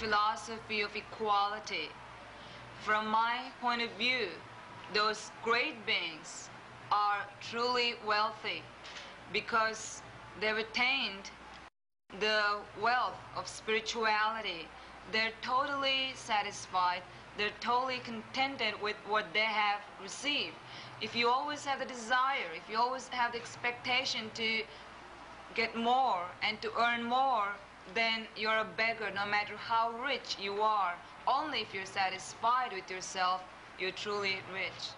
philosophy of equality. From my point of view, those great beings are truly wealthy because they've attained the wealth of spirituality. They're totally satisfied, they're totally contented with what they have received. If you always have the desire, if you always have the expectation to get more and to earn more, then you're a beggar no matter how rich you are. Only if you're satisfied with yourself, you're truly rich.